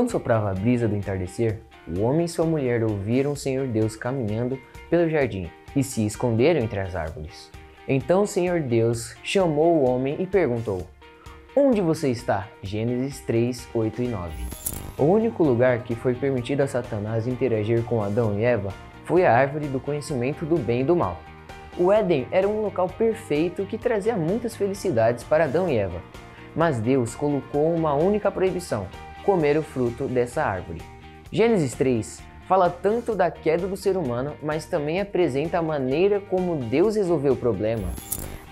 Quando soprava a brisa do entardecer, o homem e sua mulher ouviram o Senhor Deus caminhando pelo jardim e se esconderam entre as árvores. Então o Senhor Deus chamou o homem e perguntou: Onde você está? Gênesis 3, 8 e 9. O único lugar que foi permitido a Satanás interagir com Adão e Eva foi a árvore do conhecimento do bem e do mal. O Éden era um local perfeito que trazia muitas felicidades para Adão e Eva. Mas Deus colocou uma única proibição: comer o fruto dessa árvore. Gênesis 3 fala tanto da queda do ser humano, mas também apresenta a maneira como Deus resolveu o problema.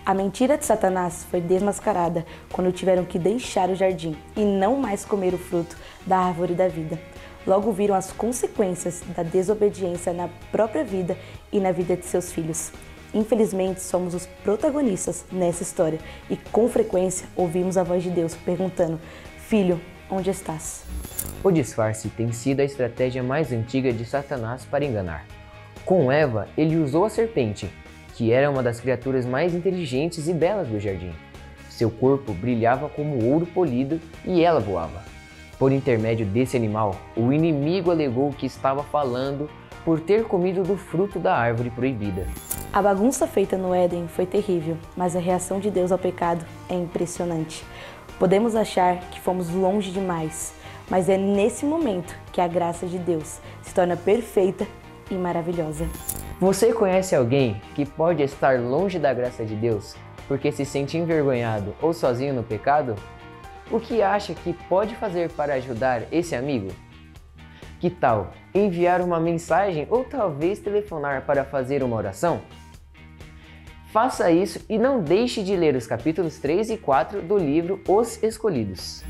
A mentira de Satanás foi desmascarada quando tiveram que deixar o jardim e não mais comer o fruto da árvore da vida. Logo viram as consequências da desobediência na própria vida e na vida de seus filhos. Infelizmente, somos os protagonistas nessa história e com frequência ouvimos a voz de Deus perguntando: Filho, onde estás? O disfarce tem sido a estratégia mais antiga de Satanás para enganar. Com Eva, ele usou a serpente, que era uma das criaturas mais inteligentes e belas do jardim. Seu corpo brilhava como ouro polido e ela voava. Por intermédio desse animal, o inimigo alegou que estava falando por ter comido do fruto da árvore proibida. A bagunça feita no Éden foi terrível, mas a reação de Deus ao pecado é impressionante. Podemos achar que fomos longe demais, mas é nesse momento que a graça de Deus se torna perfeita e maravilhosa. Você conhece alguém que pode estar longe da graça de Deus porque se sente envergonhado ou sozinho no pecado? O que acha que pode fazer para ajudar esse amigo? Que tal enviar uma mensagem ou talvez telefonar para fazer uma oração? Faça isso e não deixe de ler os capítulos 3 e 4 do livro Os Escolhidos.